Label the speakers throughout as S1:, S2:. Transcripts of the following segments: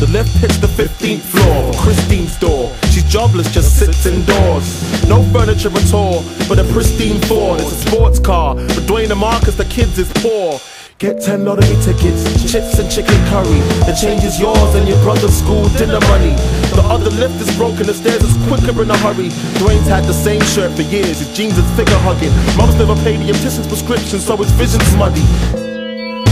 S1: The lift hits the 15th floor, Christine's door. She's jobless, just sits indoors. No furniture at all, but a pristine Ford. It's a sports car, but Dwayne and Marcus, the kids is poor. Get 10 lottery tickets, chips and chicken curry. The change is yours and your brother's school dinner money. The other lift is broken, the stairs is quicker in a hurry. Dwayne's had the same shirt for years, his jeans is figure hugging. Mom's never paid the optician's prescription, so his vision's muddy.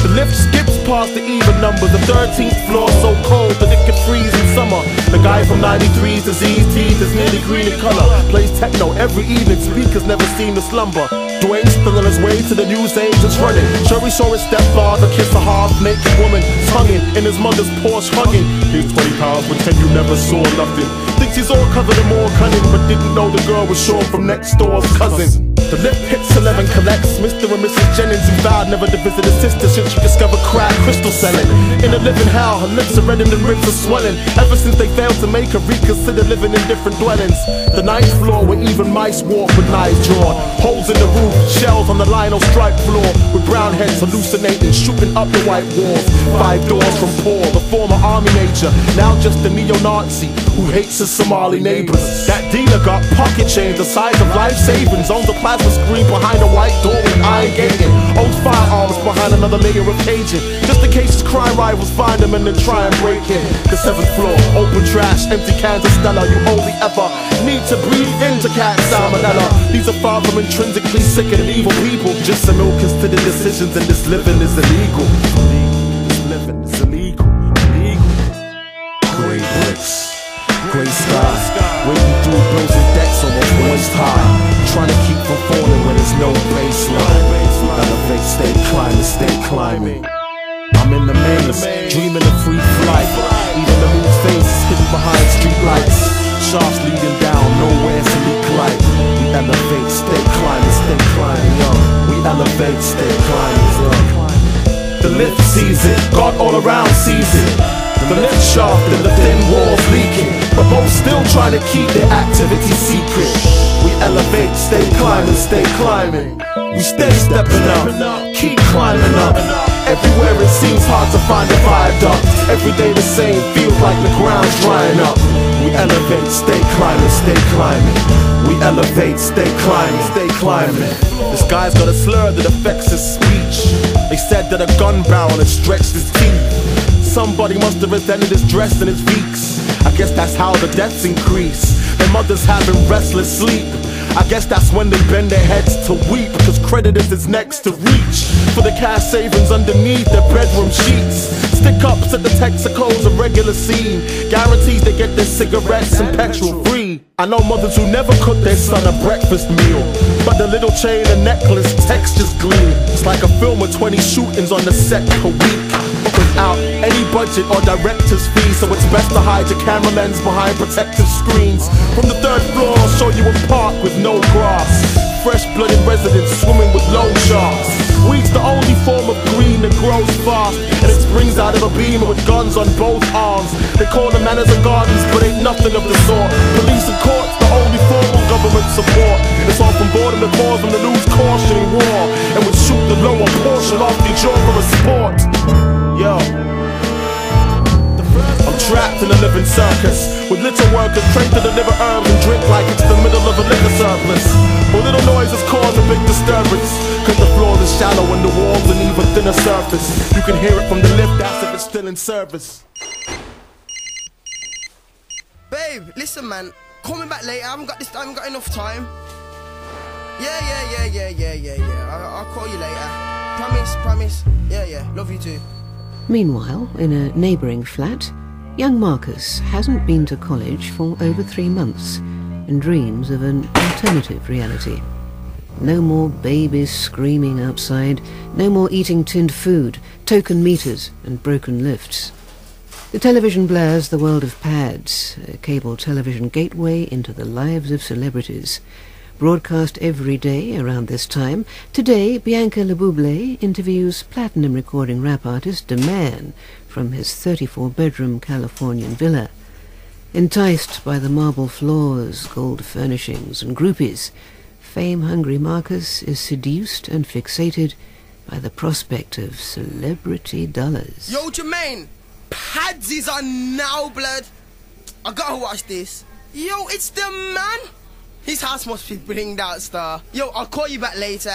S1: The lift skips past the even numbers. The 13th floor so cold that it can freeze in summer. The guy from 93's disease teeth is nearly green in color. Plays techno every evening, speakers never seem to slumber. Dwayne's still on his way to the news agents running. Sherry saw his stepfather kiss a half-naked woman, tonguing in his mother's Porsche hugging. Here's 20 pounds, pretend you never saw nothing. Thinks he's all covered in more cunning, but didn't know the girl was Sean from next door's cousin. The lip hits 11 collects Mr. and Mrs. Jennings who vowed never to visit his sister since she discovered crack crystal selling. In a living hell, her lips are red and the ribs are swelling. Ever since they failed to make her reconsider living in different dwellings. The ninth floor where even mice walk with knives drawn. Holes in the roof, shells on the lino striped floor with brown heads hallucinating, shooting up the white walls. Five doors from Paul, the former army major, now just a neo-Nazi who hates his Somali neighbors. That dealer got pocket chains the size of life savings, owns a plasma screen behind a white door with iron gating. Owns firearms behind another layer of caging. Just in case his crime rivals find him and then try and break in. The seventh floor, open trash, empty cans of Stella. You only ever need to breathe into cat salmonella. These are far from intrinsically sick and evil people. Just some ill-considered decisions, and this living is illegal. This living is. Illegal. Trying to keep from falling when there's no baseline. Elevate, stay climbing, stay climbing. I'm in the maze, dreaming of free flight. Even the moon face is hidden behind street lights. Shafts leading down, nowhere to leak light. We elevate, stay climbing, stay climbing, yo. We elevate, stay climbing, yo. The lift sees it, God all around sees it. The lift shaft and the thin walls leaking, both still trying to keep their activity secret. We elevate, stay climbing, stay climbing. We stay stepping up, keep climbing up. Everywhere it seems hard to find a viaduct. Every day the same, feels like the ground's drying up. We elevate, stay climbing, stay climbing. We elevate, stay climbing, stay climbing. This guy's got a slur that affects his speech. They said that a gun barrel had stretched his teeth. Somebody must have resented his dress and his beaks. I guess that's how the deaths increase. Their mothers having restless sleep. I guess that's when they bend their heads to weep Cause creditors is next to reach. For the cash savings underneath their bedroom sheets. Stick ups at the Texaco's a regular scene. Guarantees they get their cigarettes and petrol free. I know mothers who never cook their son a breakfast meal. But the little chain and necklace textures gleam. It's like a film with 20 shootings on the set per week without any budget or director's fee So it's best to hide your cameramen's behind protective screens. From the third floor I'll show you a park with no grass. Fresh-blooded residents swimming with loan sharks. Weed's the only form of green that grows fast And it springs out of a beam with guns on both arms. They call them manors and gardens but ain't nothing of the sort. Police and courts the only formal government support. It's all from boredom and pause when the lose cautioning war And would shoot the lower portion off the jaw for a circus With little workers trained to deliver herbs and drink like it's the middle of a liquor surplus Well little noises cause a big disturbance Cause the floor is shallow and the walls an even thinner surface You can hear it from the lift as if it's still in service
S2: Babe, listen, man. Call me back later. I haven't got this. I haven't got enough time. Yeah, yeah, yeah, yeah, yeah, yeah, yeah. I, I'll call you later. Promise, promise. Yeah, yeah. Love you too.
S3: Meanwhile, in a neighbouring flat, young Marcus hasn't been to college for over three months and dreams of an alternative reality. No more babies screaming outside, no more eating tinned food, token meters and broken lifts. The television blares the world of pads, a cable television gateway into the lives of celebrities. Broadcast every day around this time, today Bianca Lebouble interviews platinum recording rap artist Deman from his 34-bedroom Californian villa. Enticed by the marble floors, gold furnishings and groupies, fame-hungry Marcus is seduced and fixated by the prospect of celebrity dollars.
S2: Yo, Jermaine. Pads is on now, blood. I gotta watch this. Yo, it's the man. His house must be blinged out, star. Yo, I'll call you back later.